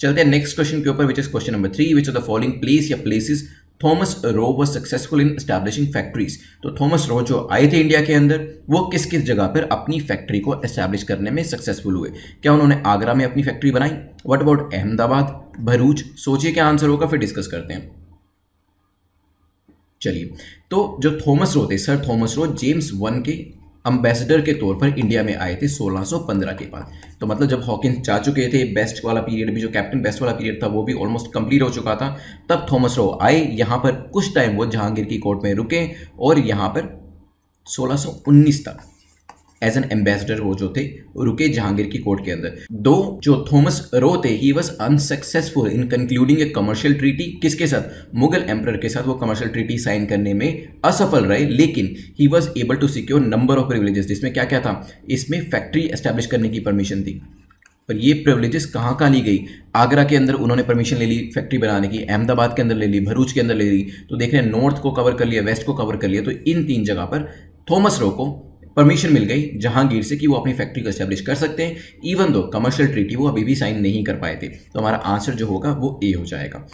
चलते हैं next question के ऊपर which is question number three which of the following place या places Thomas Roe was successful in establishing factories तो Thomas Roe जो आए थे इंडिया के अंदर, वो किस किस जगह पर अपनी फैक्ट्री को एस्टैब्लिश करने में सक्सेसफुल हुए? क्या उन्होंने आगरा में अपनी फैक्ट्री बनाई? What about Ahmedabad? भरूच? सोचिए क्या आंसर होगा, फिर डिस्कस करते हैं। चलिए तो जो थॉमस रो थे sir Thomas Roe James one के अम्बेसडर के तौर पर इंडिया में आए थे 1615 के बाद। तो मतलब जब हॉकिंस जा चुके थे बेस्ट वाला पीरियड भी जो कैप्टन बेस्ट वाला पीरियड था, वो भी ऑलमोस्ट कंप्लीट हो चुका था। तब थॉमस रो आए, यहाँ पर कुछ टाइम वो जहांगीर की कोर्ट में रुके और यहाँ पर 1619 तक एज एन एम्बेसडर वो जो थे, रुके जहांगीर की कोर्ट के अंदर। दो, जो थॉमस रो थे he was unsuccessful in concluding a commercial treaty किसके साथ? मुगल एम्पर के साथ वो कमर्शियल ट्रीटी साइन करने में असफल रहे, लेकिन he was able to secure number of privileges जिसमें क्या क्या था? इसमें फैक्ट्री एस्टेब्लिश करने की परमिशन थी। पर ये प्रिविलेजेस कहाँ कहाँ ली गई? आगरा के अंदर उन्होंने परमिशन ले ली फैक्ट्री बनाने की, अहमदाबाद के अंदर ले ली, भरूच के अंदर ले ली। तो देख रहे हैं नॉर्थ को कवर कर लिया वेस्ट को कवर कर लिया। तो इन तीन जगह पर थॉमस रो को परमिशन मिल गई जहांगीर से कि वो अपनी फैक्ट्री को स्टैब्लिश कर सकते हैं इवन दो कमर्शियल ट्रीटी वो अभी भी साइन नहीं कर पाए थे। तो हमारा आंसर जो होगा वो ए हो जाएगा।